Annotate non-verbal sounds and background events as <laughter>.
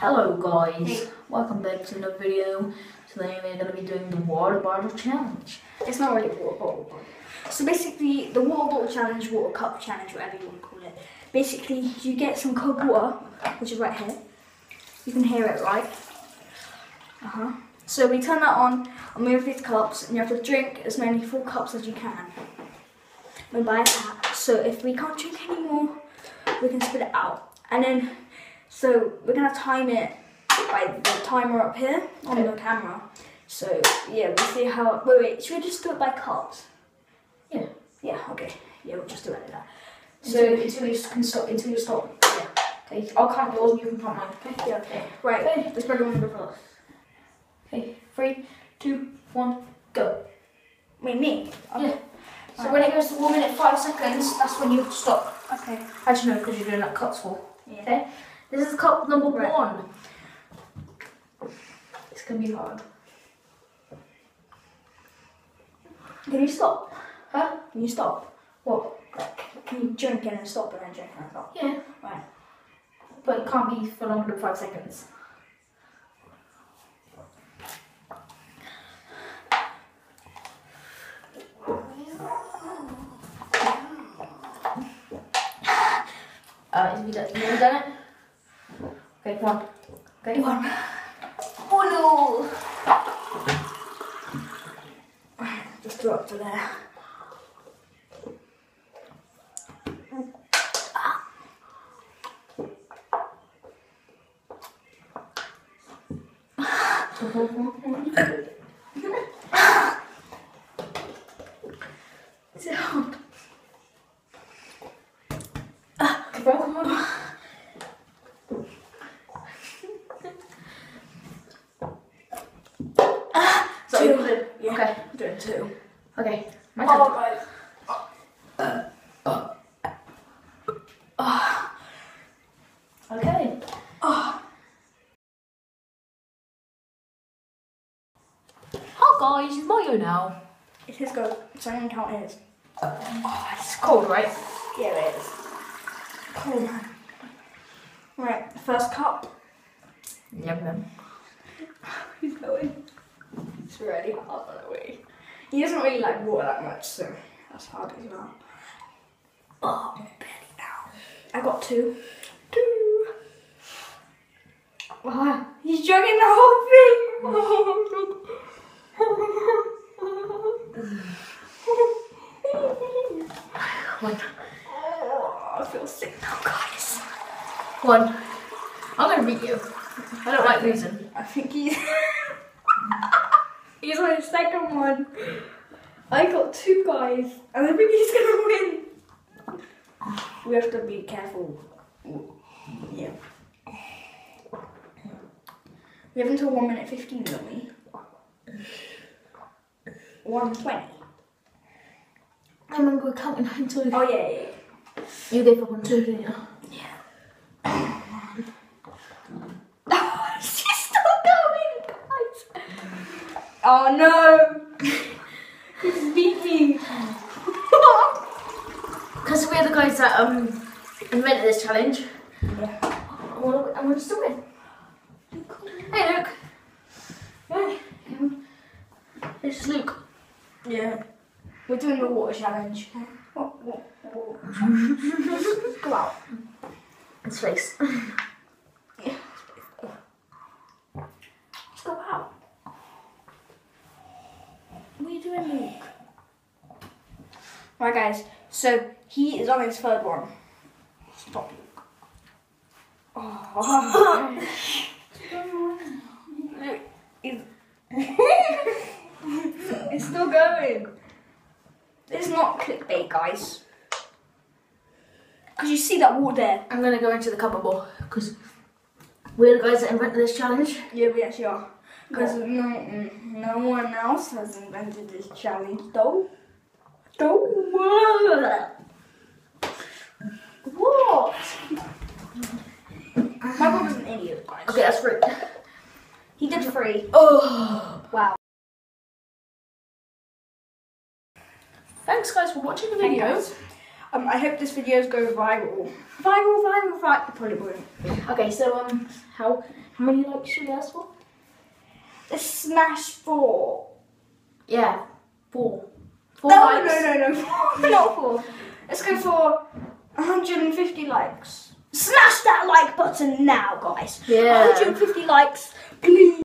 Hello guys, Hey. welcome back to another video. Today we're going to be doing the water bottle challenge. It's not really water bottle. So basically, the water bottle challenge, water cup challenge, whatever you want to call it. Basically, you get some cold water, which is right here. You can hear it, right? Uh huh. So we turn that on and move these cups, and you have to drink as many full cups as you can. We buy that. So if we can't drink anymore, we can spit it out. And then, so we're gonna time it by the timer up here on the camera. So yeah, we'll see how. Wait, wait. Should we just do it by cups? Yeah. Yeah. Okay. Yeah, we'll just do it like that. So until you can stop, until you stop. yeah. Okay, I'll count yours and you can count mine. Okay. Yeah. Okay. Right. Okay. Let's better one first. Okay, three, two, one, go. Wait, me. Yeah. So when it goes to one minute five seconds, that's when you stop. Okay. Actually, no, because you're doing that cups full. Yeah. Okay. This is cup number Right. one. It's gonna be hard. Can you stop? Huh? Can you stop? What? Like, can you drink and then stop and then drink and then stop? Yeah. Right. But it can't be for longer than five seconds. Uh, have you done, have you done it? Okay, come on. One. Oh no! Just throw up to there it hard? Come on, come on. So Two. you put it. Yeah. Okay. Doing two. Okay. My oh, turn. Oh, guys. Okay. Oh. Hi guys, it's Mario now. It's his go. So I'm gonna count his. Oh, it's cold, right? Yeah, it is. Cool, man. Right, first cup. Yum yum. <laughs> He's going. It's really hard by the way. He doesn't really like water that much, so that's hard as well. Oh, I'm barely now. I got two. Two. Wow, he's chugging the whole thing. One. oh, I feel sick now, guys. One. I'm gonna beat you. I don't like losing. I think he's <laughs> he's on his second one. I got two guys, and I think he's gonna win. We have to be careful. Yeah. We have until one minute fifteen, don't we? One twenty. I remember counting <laughs> until Oh yeah, yeah. yeah. you gave up on two, didn't you? She's still going, guys. Oh no! <laughs> He's. Because <laughs> we're the guys that um invented this challenge. yeah. I want to, I want to still win. Hey Luke. Hey. This is Luke. Yeah. We're doing the water challenge. What, what, what? <laughs> Go out. His face. Yeah. Let's go out. What are you doing, Luke? Right, guys. So he is on his third one. Stop. Oh. <laughs> It's still going. It's not clickbait, guys. Because you see that water there. I'm gonna go into the cupboard more because we're the guys that invented this challenge. Yeah, we actually are. Because no, no one else has invented this challenge. Though. What? My brother's an idiot, guys. Okay, that's fruit. Three. Oh. Wow. Thanks guys for watching the video. Um, I hope this video goes viral. Viral, viral, viral. It probably won't. Okay, so um, how how many likes should we ask for? Let's smash four. Yeah, four. Four no, likes. no, no, no, <laughs> not four. Let's go for 150 likes. Smash that like button now, guys. Yeah. 150 likes, please.